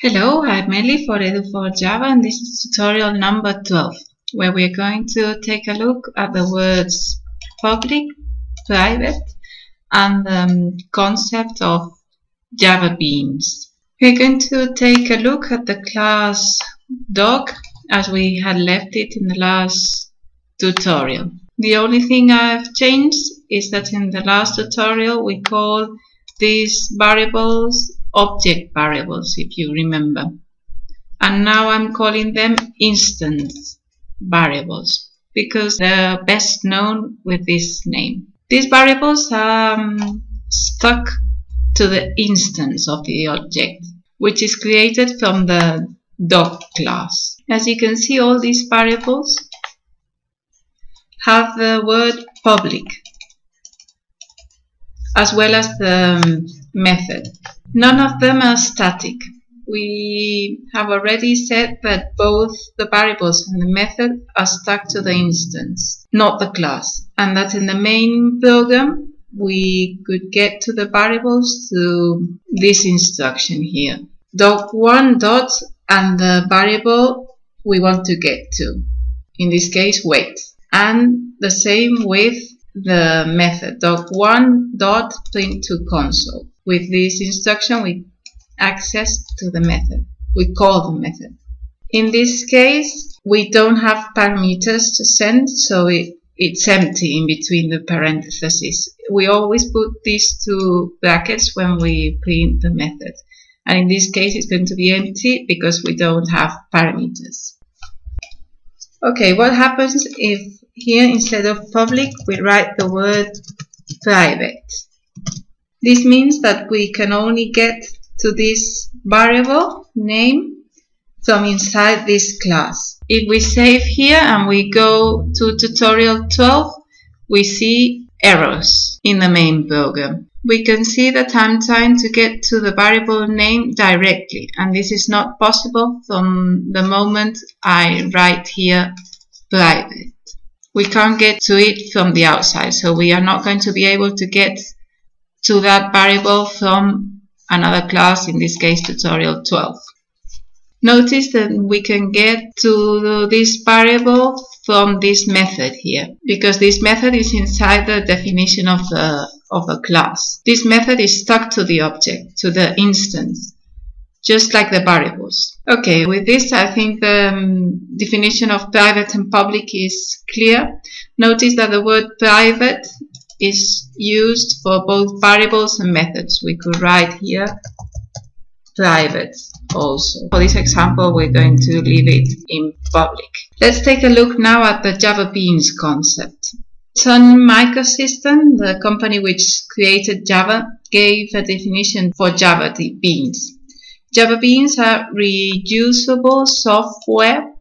Hello, I'm Ellie for Edu4Java and this is tutorial number 12 where we're going to take a look at the words public, private and the um, concept of Java beans. We're going to take a look at the class dog as we had left it in the last tutorial. The only thing I've changed is that in the last tutorial we called these variables object variables, if you remember. And now I'm calling them instance variables because they're best known with this name. These variables are um, stuck to the instance of the object, which is created from the dog class. As you can see, all these variables have the word public as well as the um, method. None of them are static. We have already said that both the variables and the method are stuck to the instance, not the class, and that in the main program we could get to the variables through this instruction here. Dog1 dot and the variable we want to get to, in this case weight, and the same with the method dog1 dot print to console with this instruction, we access to the method. We call the method. In this case, we don't have parameters to send, so it, it's empty in between the parentheses. We always put these two brackets when we print the method. And in this case, it's going to be empty because we don't have parameters. Okay, what happens if here instead of public, we write the word private? This means that we can only get to this variable name from inside this class. If we save here and we go to tutorial 12, we see errors in the main program. We can see that I'm trying to get to the variable name directly and this is not possible from the moment I write here private. We can't get to it from the outside so we are not going to be able to get to that variable from another class, in this case tutorial 12. Notice that we can get to this variable from this method here, because this method is inside the definition of the, of the class. This method is stuck to the object, to the instance, just like the variables. Okay, with this I think the um, definition of private and public is clear. Notice that the word private is used for both variables and methods. We could write here private also. For this example, we're going to leave it in public. Let's take a look now at the Java Beans concept. Sun Microsystem, the company which created Java, gave a definition for Java Beans. Java Beans are reusable software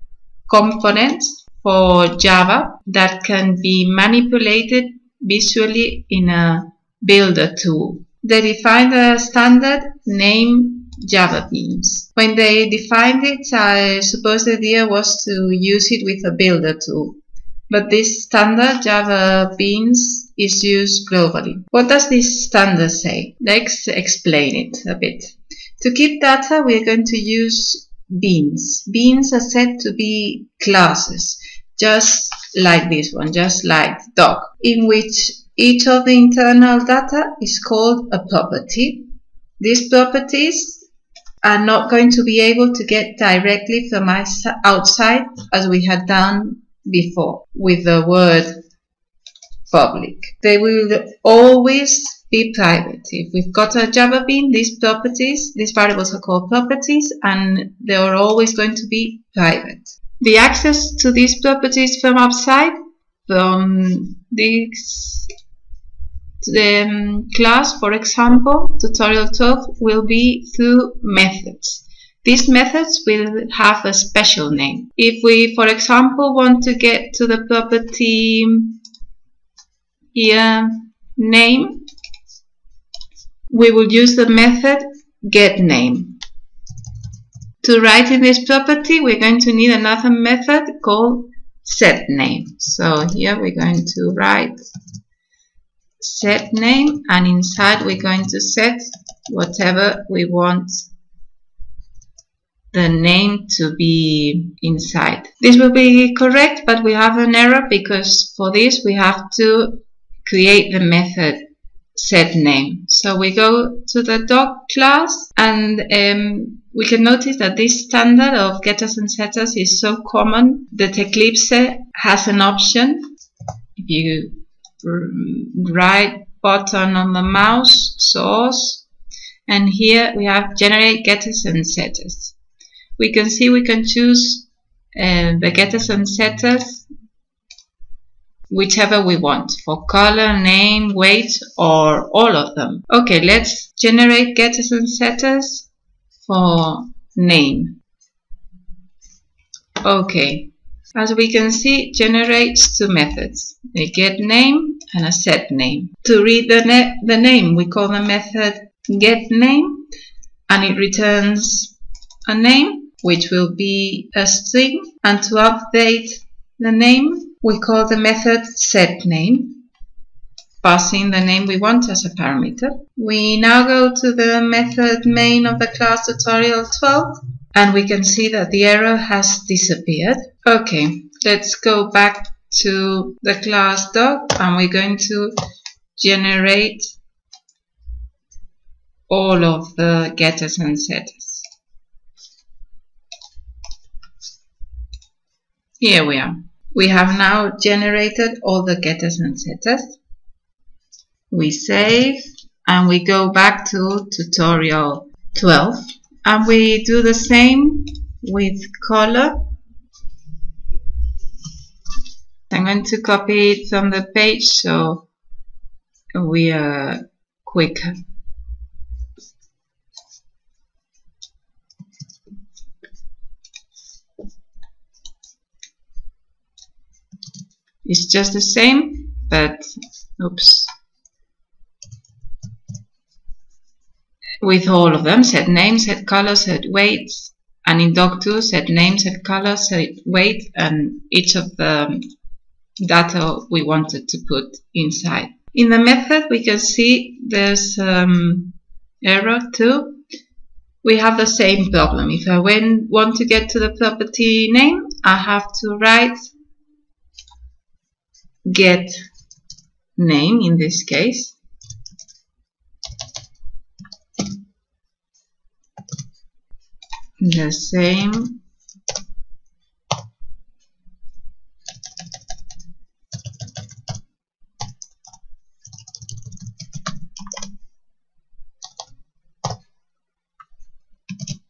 components for Java that can be manipulated visually in a builder tool. They defined a standard named Java Beans. When they defined it, I suppose the idea was to use it with a builder tool. But this standard Java Beans is used globally. What does this standard say? Let's explain it a bit. To keep data, we are going to use beans. Beans are said to be classes, just like this one, just like dog, in which each of the internal data is called a property. These properties are not going to be able to get directly from outside as we had done before with the word public. They will always be private. If we've got a Java bean, these properties, these variables are called properties and they are always going to be private. The access to these properties from outside, from this um, class, for example, tutorial 12, will be through methods. These methods will have a special name. If we, for example, want to get to the property here name, we will use the method getName. To write in this property, we're going to need another method called setName. So here we're going to write setName and inside we're going to set whatever we want the name to be inside. This will be correct, but we have an error because for this we have to create the method set name. So we go to the dog class and um, we can notice that this standard of getters and setters is so common that Eclipse has an option. If you right button on the mouse, source, and here we have generate getters and setters. We can see we can choose uh, the getters and setters whichever we want for color, name, weight or all of them. Okay, let's generate getters and setters for name. Okay, as we can see, generates two methods, a get name and a set name. To read the, the name, we call the method get name and it returns a name which will be a string and to update the name we call the method setName, passing the name we want as a parameter. We now go to the method main of the class tutorial 12 and we can see that the error has disappeared. Okay, let's go back to the class dog and we're going to generate all of the getters and setters. Here we are. We have now generated all the getters and setters. We save and we go back to tutorial 12 and we do the same with color. I'm going to copy it from the page so we are quicker. It's just the same, but oops. With all of them, set name, set color, set weight, and in Dog2, set name, set color, set weight, and each of the data we wanted to put inside. In the method, we can see there's um, error too. We have the same problem. If I want to get to the property name, I have to write get name in this case. The same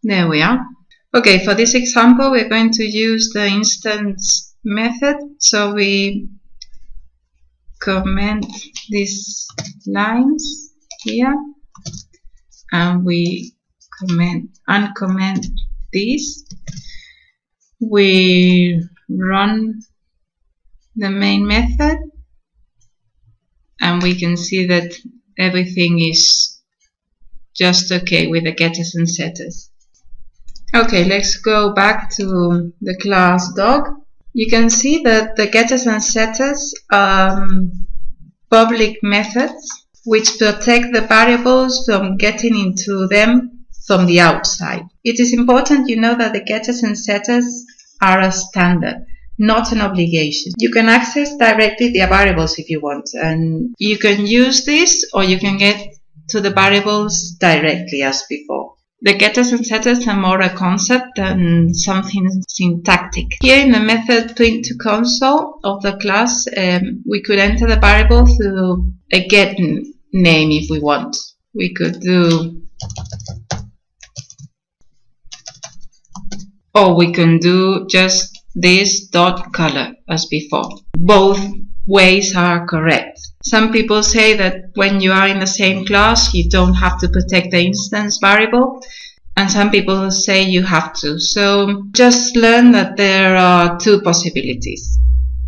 There we are. Okay, for this example, we're going to use the instance method. So we comment these lines here and we comment uncomment these we run the main method and we can see that everything is just okay with the getters and setters. Okay let's go back to the class dog. You can see that the getters and setters are um, public methods which protect the variables from getting into them from the outside. It is important you know that the getters and setters are a standard, not an obligation. You can access directly the variables if you want, and you can use this or you can get to the variables directly as before. The getters and setters are more a concept than something syntactic. Here in the method print to console of the class, um, we could enter the variable through a get name if we want. We could do or we can do just this dot color as before. Both ways are correct. Some people say that when you are in the same class, you don't have to protect the instance variable. And some people say you have to. So just learn that there are two possibilities.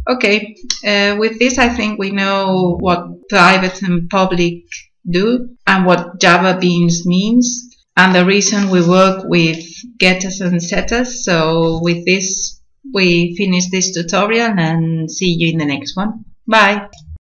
Okay, uh, with this I think we know what private and public do and what Java beans means and the reason we work with getters and setters. So with this we finish this tutorial and see you in the next one. Bye!